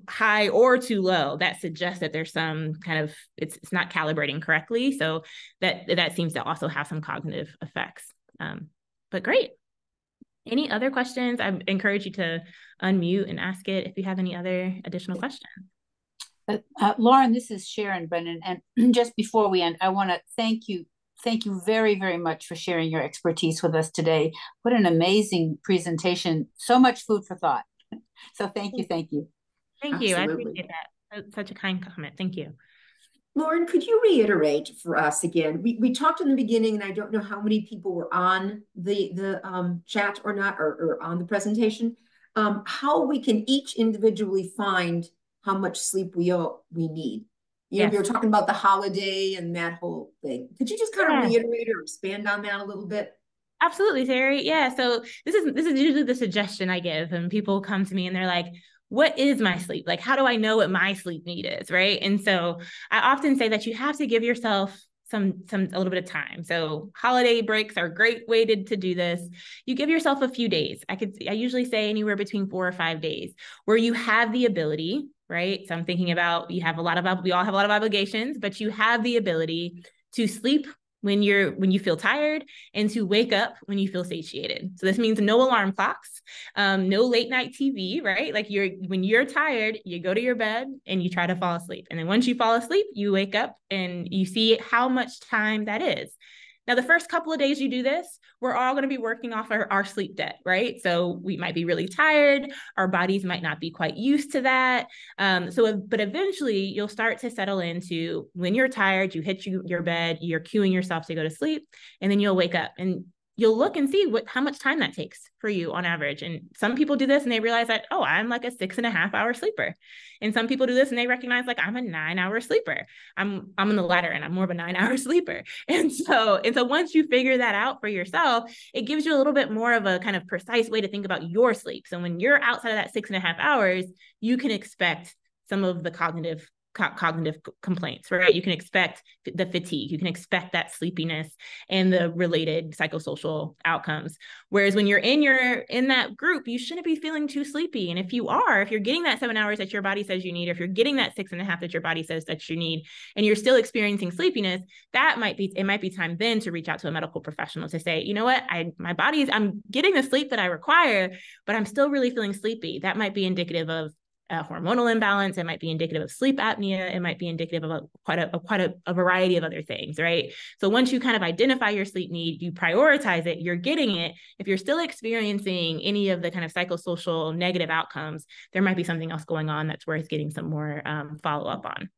high or too low that suggests that there's some kind of it's, it's not calibrating correctly. So that that seems to also have some cognitive effects. Um, but great any other questions? I encourage you to unmute and ask it if you have any other additional questions. Uh, uh, Lauren, this is Sharon Brennan. And just before we end, I want to thank you. Thank you very, very much for sharing your expertise with us today. What an amazing presentation. So much food for thought. So thank you. Thank you. Thank you. Absolutely. I appreciate that. Such a kind comment. Thank you. Lauren, could you reiterate for us again? We, we talked in the beginning, and I don't know how many people were on the, the um, chat or not, or, or on the presentation, um, how we can each individually find how much sleep we owe, we need. You yes. know, we were talking about the holiday and that whole thing. Could you just kind yeah. of reiterate or expand on that a little bit? Absolutely, Terry. Yeah. So this is this is usually the suggestion I give, and people come to me and they're like, what is my sleep? Like, how do I know what my sleep need is? Right. And so I often say that you have to give yourself some some a little bit of time. So holiday breaks are a great way to, to do this. You give yourself a few days. I could I usually say anywhere between four or five days where you have the ability, right? So I'm thinking about you have a lot of we all have a lot of obligations, but you have the ability to sleep when you're when you feel tired and to wake up when you feel satiated. So this means no alarm clocks um, no late night tv right? Like you're when you're tired you go to your bed and you try to fall asleep. And then once you fall asleep you wake up and you see how much time that is now, the first couple of days you do this, we're all going to be working off our, our sleep debt, right? So we might be really tired. Our bodies might not be quite used to that. Um, so, but eventually you'll start to settle into when you're tired, you hit you, your bed, you're cueing yourself to go to sleep, and then you'll wake up. And you'll look and see what how much time that takes for you on average. And some people do this and they realize that, oh, I'm like a six and a half hour sleeper. And some people do this and they recognize like I'm a nine hour sleeper. I'm I'm in the latter and I'm more of a nine hour sleeper. And so, and so once you figure that out for yourself, it gives you a little bit more of a kind of precise way to think about your sleep. So when you're outside of that six and a half hours, you can expect some of the cognitive co- cognitive complaints, right? You can expect the fatigue, you can expect that sleepiness and the related psychosocial outcomes. Whereas when you're in your in that group, you shouldn't be feeling too sleepy. And if you are, if you're getting that seven hours that your body says you need, if you're getting that six and a half that your body says that you need, and you're still experiencing sleepiness, that might be it might be time then to reach out to a medical professional to say, you know what, I my body's I'm getting the sleep that I require, but I'm still really feeling sleepy. That might be indicative of a hormonal imbalance. It might be indicative of sleep apnea. It might be indicative of a, quite a, a quite a, a, variety of other things, right? So once you kind of identify your sleep need, you prioritize it, you're getting it. If you're still experiencing any of the kind of psychosocial negative outcomes, there might be something else going on that's worth getting some more um, follow up on.